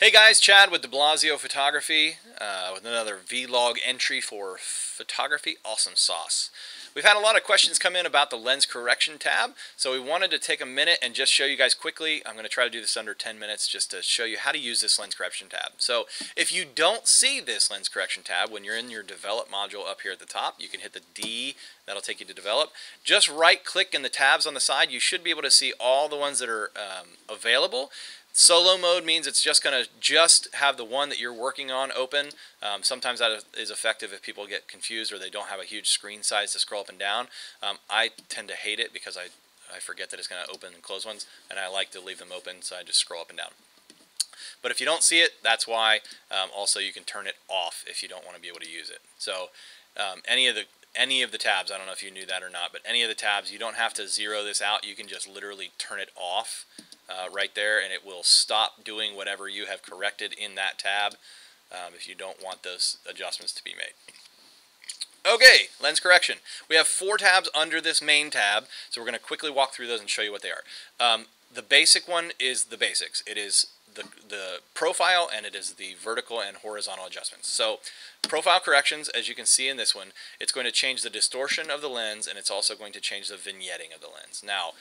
Hey guys, Chad with DiBlasio Photography uh, with another vlog entry for photography awesome sauce. We've had a lot of questions come in about the lens correction tab, so we wanted to take a minute and just show you guys quickly. I'm going to try to do this under 10 minutes just to show you how to use this lens correction tab. So if you don't see this lens correction tab when you're in your develop module up here at the top, you can hit the D, that'll take you to develop. Just right click in the tabs on the side, you should be able to see all the ones that are um, available. Solo mode means it's just going to just have the one that you're working on open. Um, sometimes that is effective if people get confused or they don't have a huge screen size to scroll up and down. Um, I tend to hate it because I, I forget that it's going to open and close ones, and I like to leave them open, so I just scroll up and down. But if you don't see it, that's why. Um, also, you can turn it off if you don't want to be able to use it. So um, any of the any of the tabs, I don't know if you knew that or not, but any of the tabs, you don't have to zero this out. You can just literally turn it off uh, right there and it will stop doing whatever you have corrected in that tab um, if you don't want those adjustments to be made. Okay, lens correction. We have four tabs under this main tab, so we're going to quickly walk through those and show you what they are. Um, the basic one is the basics. It is the, the profile and it is the vertical and horizontal adjustments. So profile corrections, as you can see in this one, it's going to change the distortion of the lens and it's also going to change the vignetting of the lens. Now,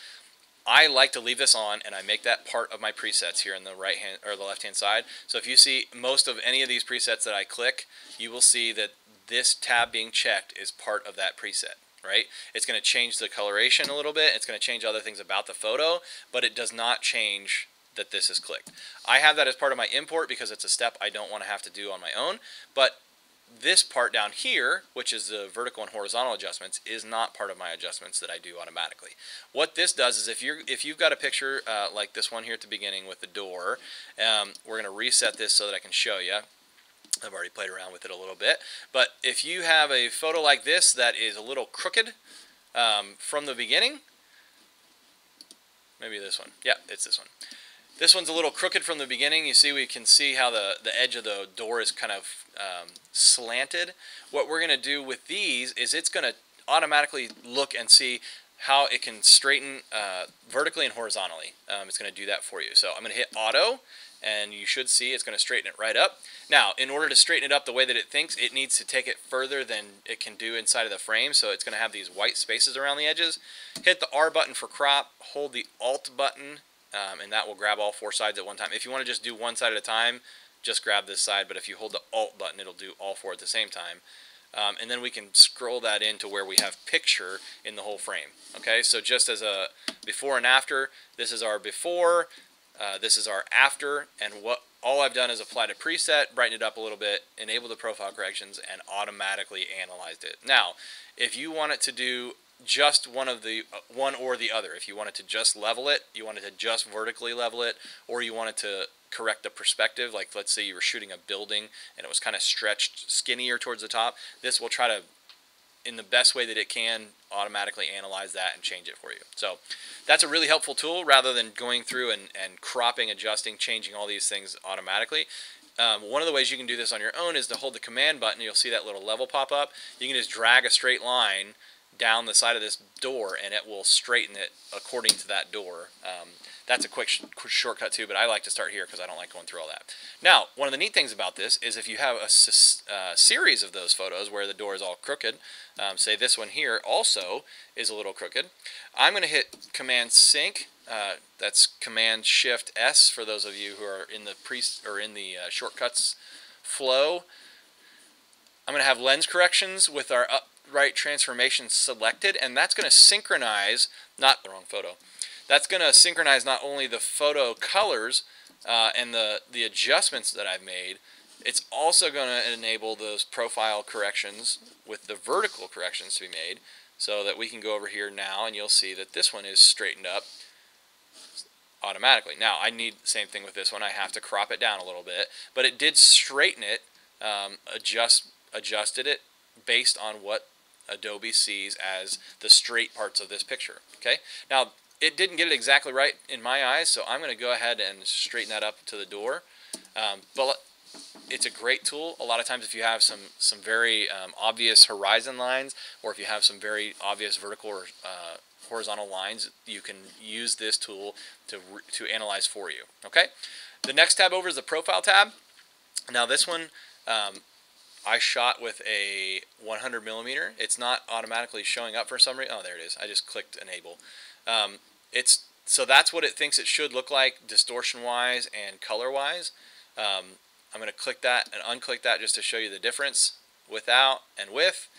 I like to leave this on and I make that part of my presets here in the right hand or the left hand side. So if you see most of any of these presets that I click, you will see that this tab being checked is part of that preset, right? It's going to change the coloration a little bit. It's going to change other things about the photo, but it does not change that this is clicked. I have that as part of my import because it's a step I don't want to have to do on my own, but this part down here, which is the vertical and horizontal adjustments, is not part of my adjustments that I do automatically. What this does is if you're if you've got a picture uh, like this one here at the beginning with the door, um, we're going to reset this so that I can show you. I've already played around with it a little bit, but if you have a photo like this that is a little crooked um, from the beginning, maybe this one. Yeah, it's this one. This one's a little crooked from the beginning. You see, we can see how the, the edge of the door is kind of um, slanted. What we're going to do with these is it's going to automatically look and see how it can straighten uh, vertically and horizontally. Um, it's going to do that for you. So I'm going to hit auto and you should see it's going to straighten it right up. Now, in order to straighten it up the way that it thinks, it needs to take it further than it can do inside of the frame, so it's going to have these white spaces around the edges. Hit the R button for crop, hold the Alt button um, and that will grab all four sides at one time. If you want to just do one side at a time, just grab this side, but if you hold the Alt button, it'll do all four at the same time. Um, and then we can scroll that into where we have picture in the whole frame. Okay, so just as a before and after, this is our before, uh, this is our after, and what all I've done is applied a preset, brighten it up a little bit, enable the profile corrections, and automatically analyzed it. Now, if you want it to do just one of the uh, one or the other. If you wanted to just level it, you wanted to just vertically level it, or you wanted to correct the perspective, like let's say you were shooting a building and it was kind of stretched skinnier towards the top, this will try to, in the best way that it can, automatically analyze that and change it for you. So that's a really helpful tool rather than going through and, and cropping, adjusting, changing all these things automatically. Um, one of the ways you can do this on your own is to hold the command button. You'll see that little level pop up. You can just drag a straight line down the side of this door and it will straighten it according to that door. Um, that's a quick, sh quick, shortcut too, but I like to start here because I don't like going through all that. Now, one of the neat things about this is if you have a uh, series of those photos where the door is all crooked, um, say this one here also is a little crooked, I'm going to hit Command Sync. Uh, that's Command Shift S for those of you who are in the pre or in the uh, shortcuts flow. I'm going to have lens corrections with our up right transformation selected, and that's going to synchronize, not the wrong photo, that's going to synchronize not only the photo colors uh, and the, the adjustments that I've made, it's also going to enable those profile corrections with the vertical corrections to be made so that we can go over here now and you'll see that this one is straightened up automatically. Now I need the same thing with this one. I have to crop it down a little bit, but it did straighten it, um, adjust adjusted it based on what Adobe sees as the straight parts of this picture. Okay. Now it didn't get it exactly right in my eyes, so I'm going to go ahead and straighten that up to the door. Um, but it's a great tool. A lot of times, if you have some some very um, obvious horizon lines, or if you have some very obvious vertical or uh, horizontal lines, you can use this tool to to analyze for you. Okay. The next tab over is the profile tab. Now this one, um, I shot with a 100 millimeter. It's not automatically showing up for some reason. Oh, there it is. I just clicked enable. Um, it's so that's what it thinks it should look like distortion wise and color wise. Um, I'm going to click that and unclick that just to show you the difference without and with.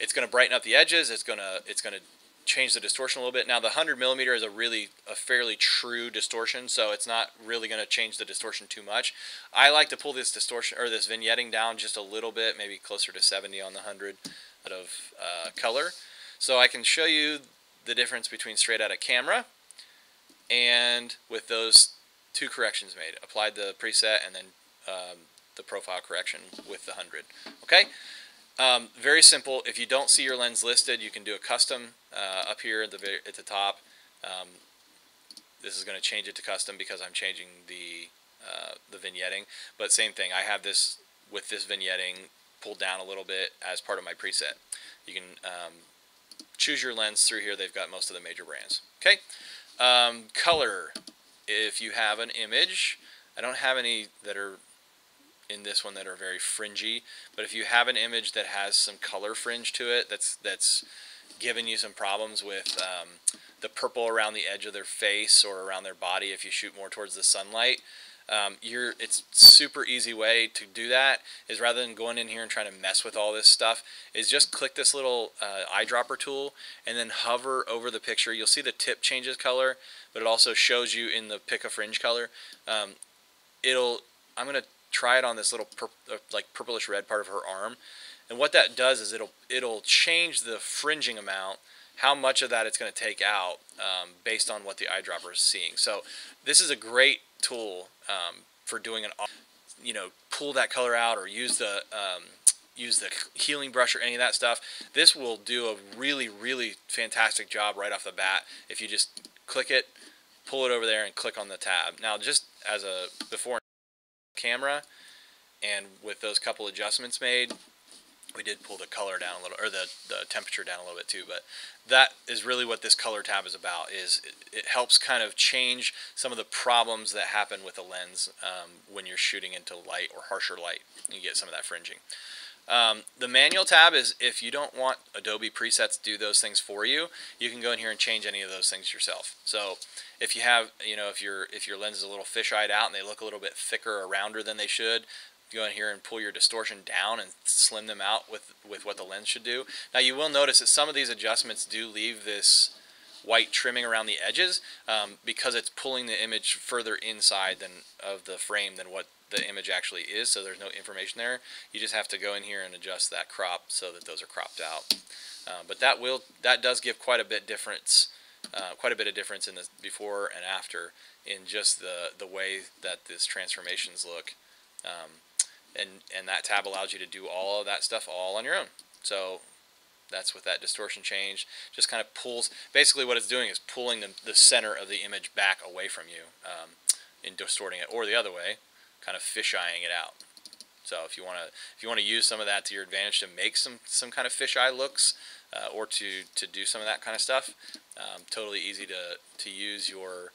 It's going to brighten up the edges. It's going to it's going to change the distortion a little bit. Now the 100 millimeter is a really a fairly true distortion, so it's not really going to change the distortion too much. I like to pull this distortion or this vignetting down just a little bit, maybe closer to 70 on the 100 out of uh, color. So I can show you the difference between straight out of camera and with those two corrections made. Applied the preset and then um, the profile correction with the 100. Okay? Um, very simple. If you don't see your lens listed, you can do a custom uh, up here at the, at the top. Um, this is going to change it to custom because I'm changing the, uh, the vignetting. But same thing, I have this with this vignetting pulled down a little bit as part of my preset. You can um, choose your lens through here. They've got most of the major brands. Okay, um, color. If you have an image, I don't have any that are in this one that are very fringy. But if you have an image that has some color fringe to it, that's that's giving you some problems with um, the purple around the edge of their face or around their body if you shoot more towards the sunlight. Um, you're it's super easy way to do that is rather than going in here and trying to mess with all this stuff is just click this little uh, eyedropper tool and then hover over the picture you'll see the tip changes color but it also shows you in the pick a fringe color um, it'll I'm gonna try it on this little pur uh, like purplish red part of her arm. And what that does is it'll it'll change the fringing amount, how much of that it's going to take out um, based on what the eyedropper is seeing. So this is a great tool um, for doing an, you know, pull that color out or use the um, use the healing brush or any of that stuff. This will do a really really fantastic job right off the bat if you just click it, pull it over there, and click on the tab. Now just as a before camera and with those couple adjustments made we did pull the color down a little or the, the temperature down a little bit too but that is really what this color tab is about is it, it helps kind of change some of the problems that happen with a lens um, when you're shooting into light or harsher light you get some of that fringing um, the manual tab is if you don't want Adobe presets to do those things for you, you can go in here and change any of those things yourself. So if you have, you know, if your if your lens is a little fish-eyed out and they look a little bit thicker or rounder than they should, go in here and pull your distortion down and slim them out with with what the lens should do. Now you will notice that some of these adjustments do leave this white trimming around the edges um, because it's pulling the image further inside than of the frame than what the image actually is so there's no information there. You just have to go in here and adjust that crop so that those are cropped out. Uh, but that will that does give quite a bit difference uh, quite a bit of difference in the before and after in just the the way that these transformations look. Um, and and that tab allows you to do all of that stuff all on your own. So that's with that distortion change just kind of pulls basically what it's doing is pulling the, the center of the image back away from you um, in distorting it or the other way kind of fish-eyeing it out. So if you want to if you want to use some of that to your advantage to make some some kind of fisheye looks uh, or to to do some of that kind of stuff, um, totally easy to to use your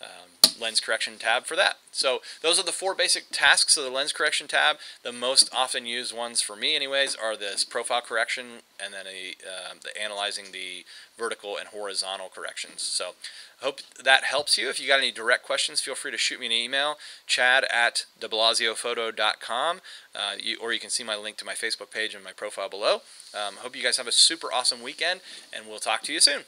um, lens correction tab for that. So those are the four basic tasks of the lens correction tab. The most often used ones for me anyways are this profile correction and then a, uh, the analyzing the vertical and horizontal corrections. So I hope that helps you. If you got any direct questions, feel free to shoot me an email, chad at diblasiophoto.com, uh, you, or you can see my link to my Facebook page and my profile below. Um, hope you guys have a super awesome weekend, and we'll talk to you soon.